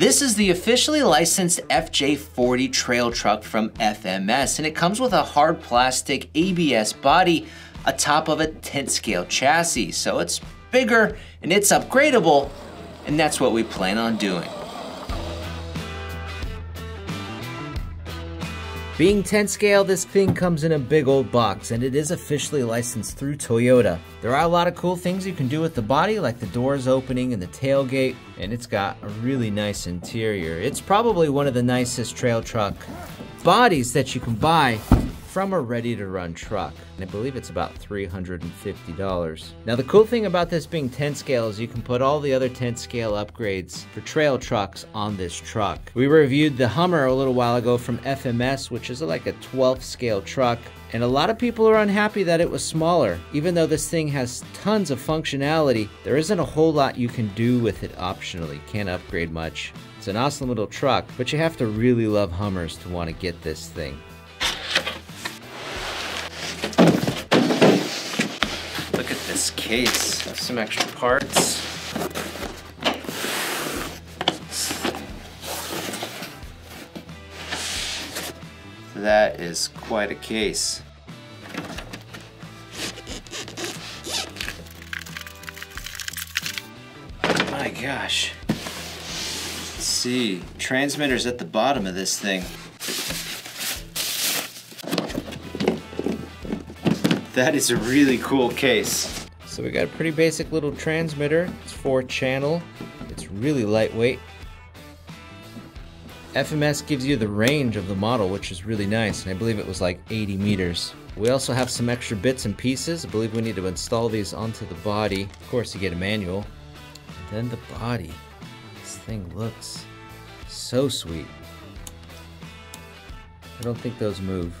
This is the officially licensed FJ40 trail truck from FMS, and it comes with a hard plastic ABS body atop of a tenth scale chassis. So it's bigger and it's upgradable, and that's what we plan on doing. Being 10 scale, this thing comes in a big old box and it is officially licensed through Toyota. There are a lot of cool things you can do with the body like the doors opening and the tailgate and it's got a really nice interior. It's probably one of the nicest trail truck bodies that you can buy from a ready to run truck. And I believe it's about $350. Now the cool thing about this being 10 scale is you can put all the other 10 scale upgrades for trail trucks on this truck. We reviewed the Hummer a little while ago from FMS, which is like a 12 scale truck. And a lot of people are unhappy that it was smaller. Even though this thing has tons of functionality, there isn't a whole lot you can do with it optionally. Can't upgrade much. It's an awesome little truck, but you have to really love Hummers to want to get this thing. This case. Some extra parts. That is quite a case. My gosh. Let's see, transmitter's at the bottom of this thing. That is a really cool case. So we got a pretty basic little transmitter. It's four channel. It's really lightweight. FMS gives you the range of the model, which is really nice, and I believe it was like 80 meters. We also have some extra bits and pieces. I believe we need to install these onto the body. Of course, you get a manual. And then the body. This thing looks so sweet. I don't think those move.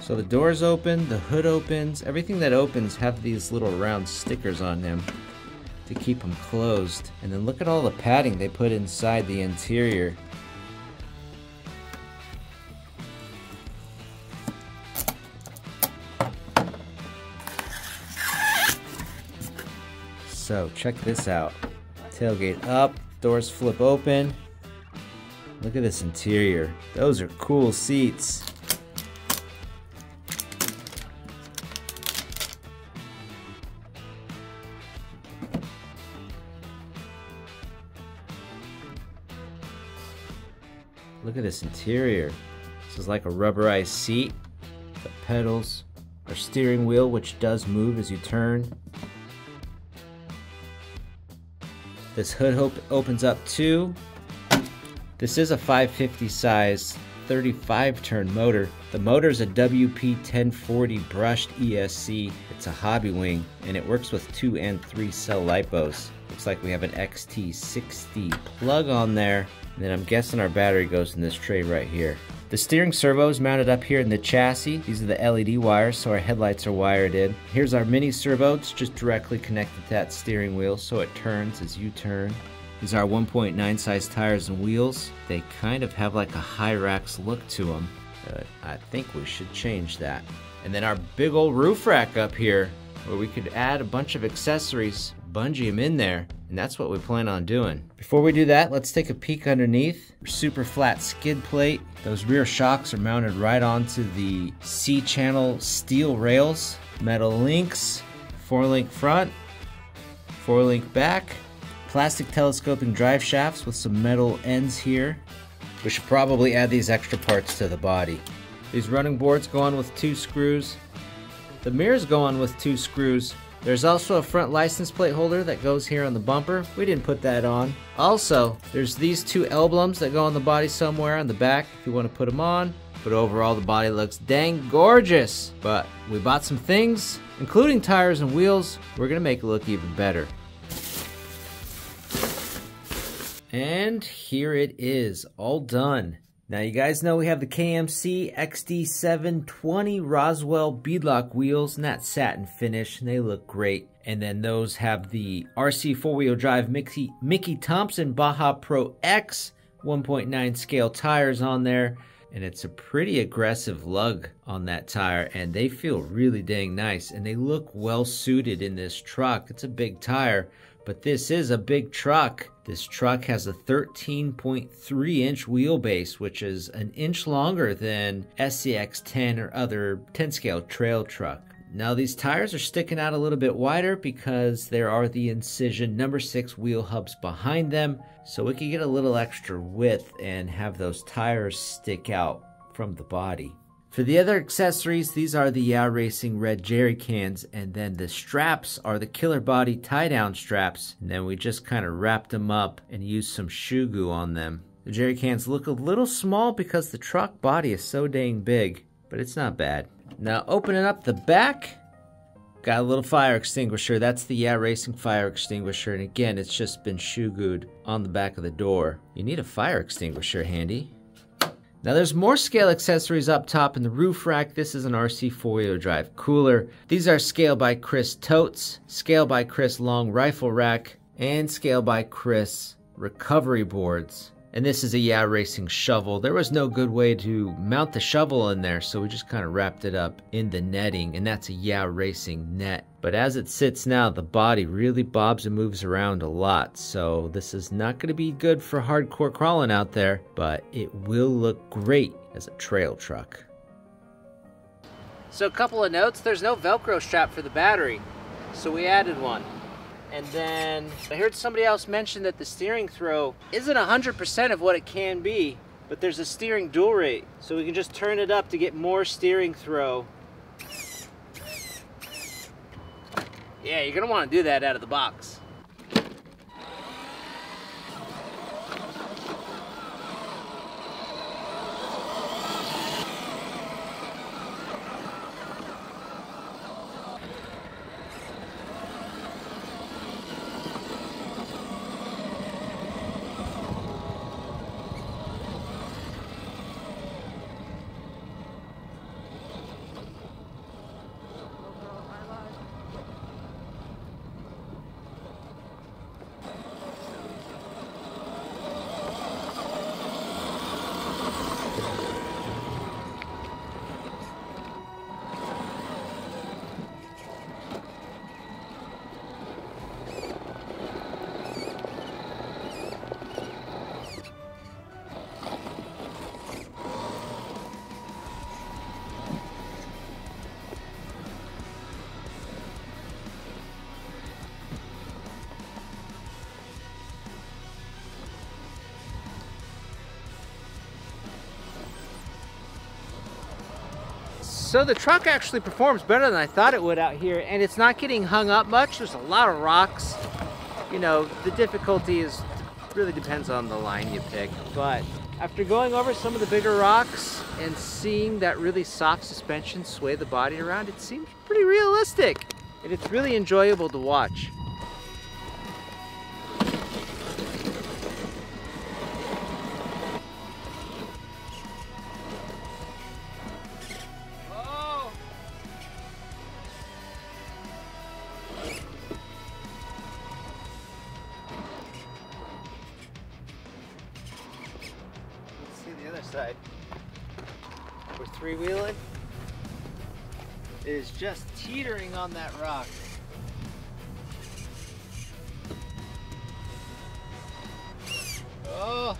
So the doors open, the hood opens, everything that opens have these little round stickers on them to keep them closed. And then look at all the padding they put inside the interior. So check this out. Tailgate up, doors flip open. Look at this interior. Those are cool seats. Look at this interior. This is like a rubberized seat. The pedals, our steering wheel, which does move as you turn. This hood op opens up too. This is a 550 size 35 turn motor. The motor is a WP1040 brushed ESC. It's a Hobbywing and it works with two and three cell lipos. Looks like we have an XT60 plug on there and then I'm guessing our battery goes in this tray right here. The steering servo is mounted up here in the chassis. These are the LED wires, so our headlights are wired in. Here's our mini servo. It's just directly connected to that steering wheel, so it turns as you turn. These are 1.9 size tires and wheels. They kind of have like a Hyrax look to them, but I think we should change that. And then our big old roof rack up here, where we could add a bunch of accessories, bungee them in there, and that's what we plan on doing. Before we do that, let's take a peek underneath. Super flat skid plate. Those rear shocks are mounted right onto the C-channel steel rails. Metal links, four link front, four link back, plastic telescoping drive shafts with some metal ends here. We should probably add these extra parts to the body. These running boards go on with two screws. The mirrors go on with two screws, there's also a front license plate holder that goes here on the bumper. We didn't put that on. Also, there's these two emblems that go on the body somewhere on the back if you want to put them on. But overall, the body looks dang gorgeous. But we bought some things, including tires and wheels. We're going to make it look even better. And here it is, all done. Now you guys know we have the KMC XD720 Roswell beadlock wheels and that satin finish and they look great. And then those have the RC four-wheel drive Mickey, Mickey Thompson Baja Pro X 1.9 scale tires on there. And it's a pretty aggressive lug on that tire and they feel really dang nice and they look well suited in this truck. It's a big tire, but this is a big truck. This truck has a 13.3 inch wheelbase, which is an inch longer than SCX 10 or other 10 scale trail truck. Now these tires are sticking out a little bit wider because there are the Incision number 6 wheel hubs behind them, so we can get a little extra width and have those tires stick out from the body. For the other accessories, these are the Yeah Racing red jerry cans, and then the straps are the Killer Body tie down straps. And then we just kind of wrapped them up and used some shoe goo on them. The jerry cans look a little small because the truck body is so dang big, but it's not bad. Now opening up the back, got a little fire extinguisher. That's the Yeah Racing fire extinguisher, and again, it's just been shoe gooed on the back of the door. You need a fire extinguisher handy. Now there's more scale accessories up top in the roof rack. This is an RC four-wheel drive cooler. These are Scale by Chris totes, Scale by Chris long rifle rack, and Scale by Chris recovery boards. And this is a Yeah Racing shovel. There was no good way to mount the shovel in there, so we just kind of wrapped it up in the netting, and that's a Yeah Racing net. But as it sits now, the body really bobs and moves around a lot, so this is not going to be good for hardcore crawling out there, but it will look great as a trail truck. So a couple of notes, there's no Velcro strap for the battery, so we added one. And then I heard somebody else mention that the steering throw isn't 100% of what it can be, but there's a steering dual rate. So we can just turn it up to get more steering throw. Yeah, you're gonna wanna do that out of the box. So the truck actually performs better than I thought it would out here and it's not getting hung up much. There's a lot of rocks. You know, the difficulty is really depends on the line you pick. But after going over some of the bigger rocks and seeing that really soft suspension sway the body around, it seems pretty realistic. And it's really enjoyable to watch. We're three wheeling. Is just teetering on that rock. Oh!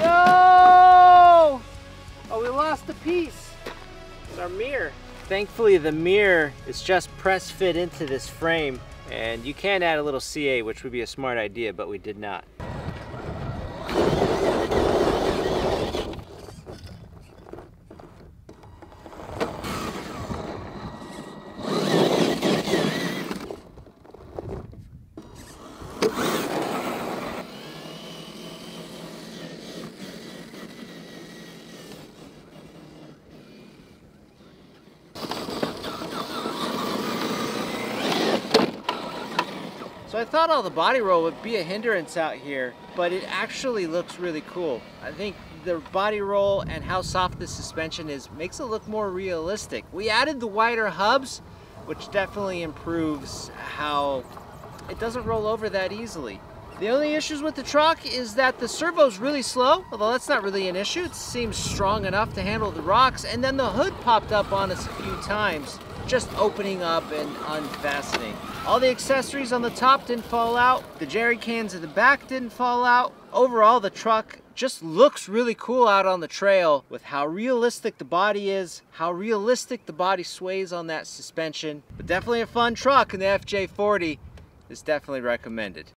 No! Oh, we lost the piece. It's our mirror. Thankfully, the mirror is just press fit into this frame, and you can add a little CA, which would be a smart idea, but we did not. I thought all the body roll would be a hindrance out here, but it actually looks really cool. I think the body roll and how soft the suspension is makes it look more realistic. We added the wider hubs, which definitely improves how it doesn't roll over that easily. The only issues with the truck is that the servo's really slow, although that's not really an issue. It seems strong enough to handle the rocks, and then the hood popped up on us a few times, just opening up and unfastening. All the accessories on the top didn't fall out. The jerry cans in the back didn't fall out. Overall, the truck just looks really cool out on the trail with how realistic the body is, how realistic the body sways on that suspension. But definitely a fun truck and the FJ40 is definitely recommended.